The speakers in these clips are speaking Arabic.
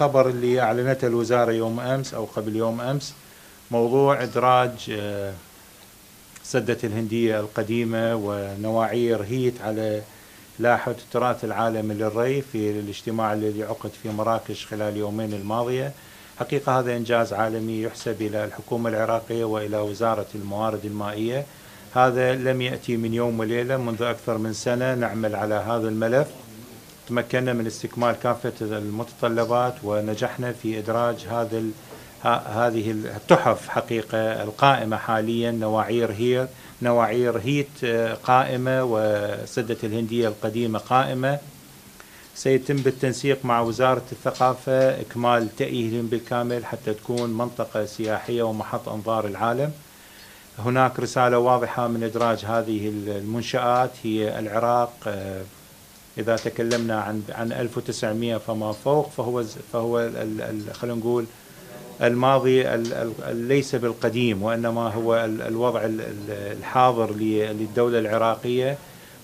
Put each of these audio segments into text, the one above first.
الخبر اللي أعلنته الوزارة يوم أمس أو قبل يوم أمس موضوع إدراج آه، سدة الهندية القديمة ونواعير هيت على لائحة التراث العالمي للري في الاجتماع الذي عقد في مراكش خلال يومين الماضية. حقيقة هذا إنجاز عالمي يحسب إلى الحكومة العراقية وإلى وزارة الموارد المائية. هذا لم يأتي من يوم وليلة منذ أكثر من سنة نعمل على هذا الملف. تمكنا من استكمال كافة المتطلبات ونجحنا في إدراج هذا هذه التحف حقيقة القائمة حاليا نواعير هي نواعير هيت قائمة وسدة الهندية القديمة قائمة. سيتم بالتنسيق مع وزارة الثقافة إكمال تأهيلهم بالكامل حتى تكون منطقة سياحية ومحط أنظار العالم. هناك رسالة واضحة من إدراج هذه المنشآت هي العراق إذا تكلمنا عن عن 1900 فما فوق فهو فهو خلينا نقول الماضي ليس بالقديم وإنما هو الوضع الحاضر للدولة العراقية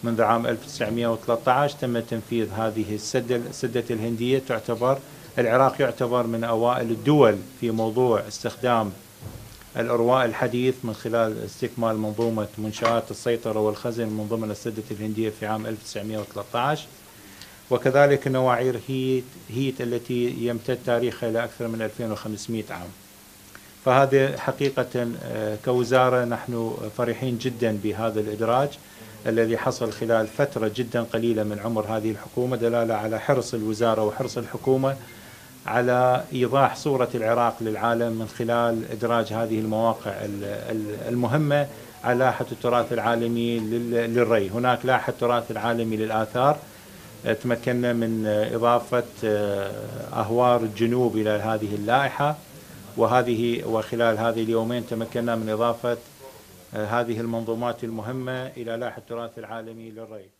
منذ عام 1913 تم تنفيذ هذه السدة السدة الهندية تعتبر العراق يعتبر من أوائل الدول في موضوع استخدام الإرواء الحديث من خلال استكمال منظومة منشآت السيطرة والخزن من ضمن السدة الهندية في عام 1913 وكذلك نواعير هيت, هيت التي يمتد تاريخها إلى أكثر من 2500 عام. فهذا حقيقة آه، كوزارة نحن فرحين جدا بهذا الإدراج الذي حصل خلال فترة جدا قليلة من عمر هذه الحكومة دلالة على حرص الوزارة وحرص الحكومة على إيضاح صورة العراق للعالم من خلال إدراج هذه المواقع المهمة على لائحة التراث العالمي للري. هناك لائحة التراث العالمي للآثار. تمكنا من إضافة آه، أهوار الجنوب إلى هذه اللائحة. وهذه وخلال هذه اليومين تمكنا من إضافة آه، هذه المنظومات المهمة إلى لائحة التراث العالمي للري.